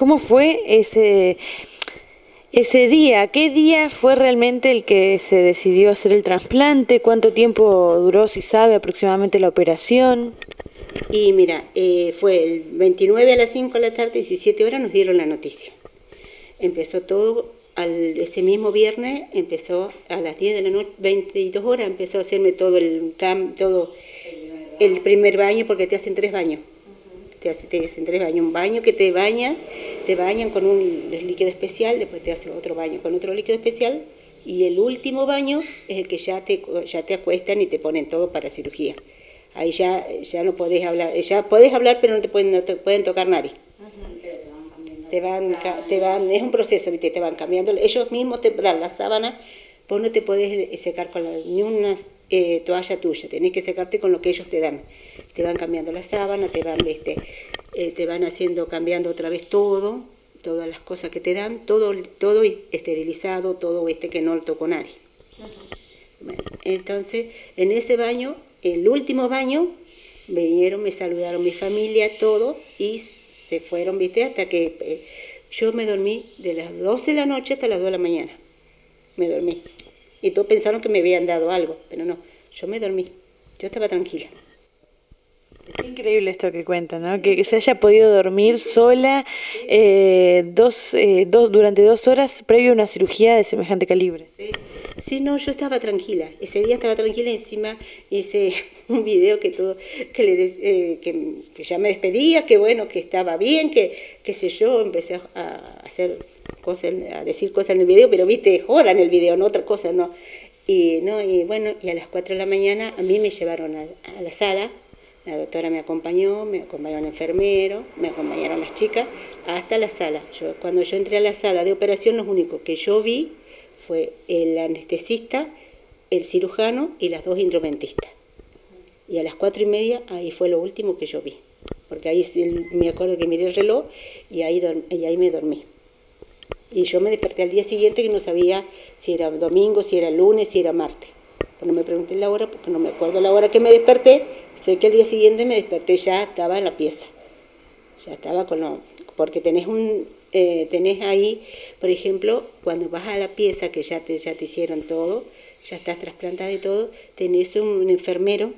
¿Cómo fue ese, ese día? ¿Qué día fue realmente el que se decidió hacer el trasplante? ¿Cuánto tiempo duró, si sabe, aproximadamente la operación? Y mira, eh, fue el 29 a las 5 de la tarde, 17 horas, nos dieron la noticia. Empezó todo, al, ese mismo viernes, empezó a las 10 de la noche, 22 horas, empezó a hacerme todo el, todo el primer baño, porque te hacen tres baños te, hace, te hacen tres baños, un baño que te baña, te bañan con un líquido especial, después te hacen otro baño con otro líquido especial, y el último baño es el que ya te, ya te acuestan y te ponen todo para cirugía. Ahí ya, ya no podés hablar, ya podés hablar pero no te pueden, no te pueden tocar nadie. Te van, te van, es un proceso, ¿viste? te van cambiando. Ellos mismos te dan la sábana, vos no te podés secar con ni una eh, toalla tuya, tenés que secarte con lo que ellos te dan te van cambiando la sábana, te van, este, eh, te van haciendo, cambiando otra vez todo, todas las cosas que te dan, todo, todo esterilizado, todo este que no lo tocó nadie. entonces, en ese baño, el último baño, vinieron, me saludaron mi familia, todo, y se fueron, viste, hasta que eh, yo me dormí de las 12 de la noche hasta las 2 de la mañana. Me dormí. Y todos pensaron que me habían dado algo, pero no, yo me dormí. Yo estaba tranquila. Es increíble esto que cuenta, ¿no? Que, se haya podido dormir sola eh, dos, eh, dos, durante dos horas previo a una cirugía de semejante calibre. Sí. sí, no, yo estaba tranquila. Ese día estaba tranquila y encima hice un video que todo, que, le eh, que, ya me despedía, que bueno, que estaba bien, que qué sé yo, empecé a, hacer cosas, a decir cosas en el video, pero viste, joda en el video, no otra cosa, no. Y, no, y bueno, y a las 4 de la mañana a mí me llevaron a la sala la doctora me acompañó, me acompañó el enfermero, me acompañaron las chicas hasta la sala. Yo, cuando yo entré a la sala de operación, lo único que yo vi fue el anestesista, el cirujano y las dos instrumentistas. Y a las cuatro y media, ahí fue lo último que yo vi. Porque ahí me acuerdo que miré el reloj y ahí, y ahí me dormí. Y yo me desperté al día siguiente que no sabía si era domingo, si era lunes, si era martes. No me pregunté la hora porque no me acuerdo la hora que me desperté. Sé que el día siguiente me desperté ya estaba en la pieza. Ya estaba con lo... Porque tenés un... Eh, tenés ahí, por ejemplo, cuando vas a la pieza que ya te, ya te hicieron todo, ya estás trasplantada y todo, tenés un, enfermero,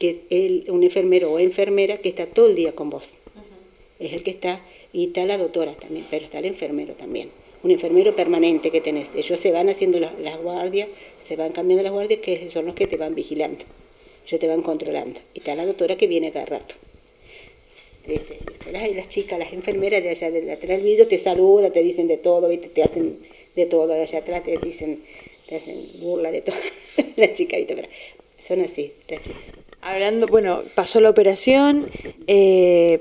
que el, un enfermero o enfermera que está todo el día con vos. Es el que está, y está la doctora también, pero está el enfermero también un enfermero permanente que tenés. Ellos se van haciendo las, guardias, se van cambiando las guardias, que son los que te van vigilando. Ellos te van controlando. Y está la doctora que viene cada rato. Y las chicas, las enfermeras de allá de atrás del vidrio te saludan, te dicen de todo, ¿viste? te hacen de todo de allá atrás, te dicen, te hacen burla de todo. las chicas, ¿viste? Pero son así, las chicas. Hablando, bueno, pasó la operación, eh,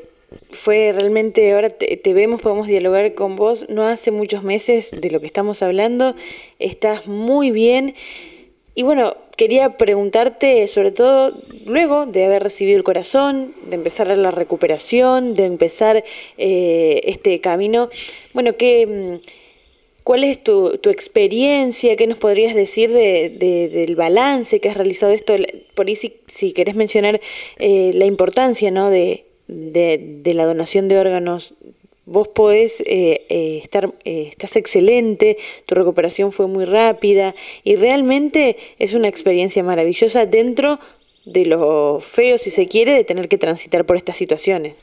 fue realmente, ahora te, vemos, podemos dialogar con vos, no hace muchos meses de lo que estamos hablando, estás muy bien. Y bueno, quería preguntarte, sobre todo luego de haber recibido el corazón, de empezar la recuperación, de empezar eh, este camino, bueno, ¿qué, ¿cuál es tu, tu, experiencia? ¿Qué nos podrías decir de, del balance que has realizado esto? Por ahí si, si querés mencionar eh, la importancia ¿no? de, de, la donación de órganos, vos podés eh, eh, estar, eh, estás excelente, tu recuperación fue muy rápida y realmente es una experiencia maravillosa dentro de lo feo, si se quiere, de tener que transitar por estas situaciones.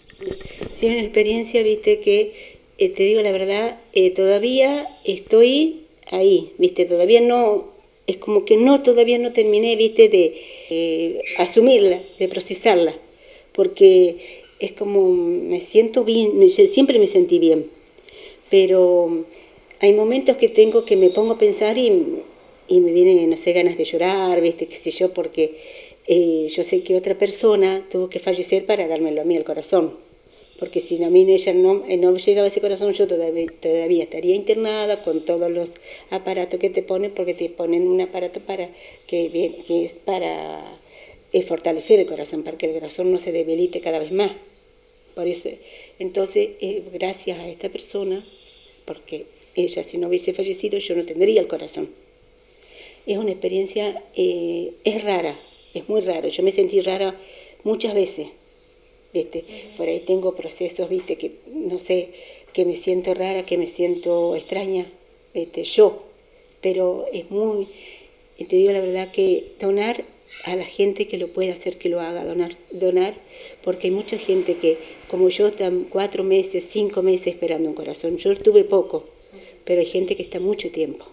Sí, es una experiencia, viste, que te digo la verdad, todavía estoy ahí, viste, todavía no, es como que no, todavía no terminé, viste, de asumirla, de procesarla, porque es como me siento bien, siempre me sentí bien, pero hay momentos que tengo que me pongo a pensar y, y me vienen, no sé, ganas de llorar, ¿viste? qué sé yo, porque eh, yo sé que otra persona tuvo que fallecer para dármelo a mí el corazón, porque si a mí ella no, eh, no llegaba ese corazón, yo todavía, todavía estaría internada con todos los aparatos que te ponen, porque te ponen un aparato para que, que es para es fortalecer el corazón, para que el corazón no se debilite cada vez más. Por eso, entonces, eh, gracias a esta persona, porque ella si no hubiese fallecido, yo no tendría el corazón. Es una experiencia, eh, es rara, es muy raro. Yo me sentí rara muchas veces, ¿viste? Por ahí tengo procesos, ¿viste? Que, no sé, que me siento rara, que me siento extraña, este, yo, pero es muy, te digo la verdad que donar a la gente que lo pueda hacer, que lo haga, donar, donar, porque hay mucha gente que, como yo, están cuatro meses, cinco meses esperando un corazón. Yo tuve poco, pero hay gente que está mucho tiempo.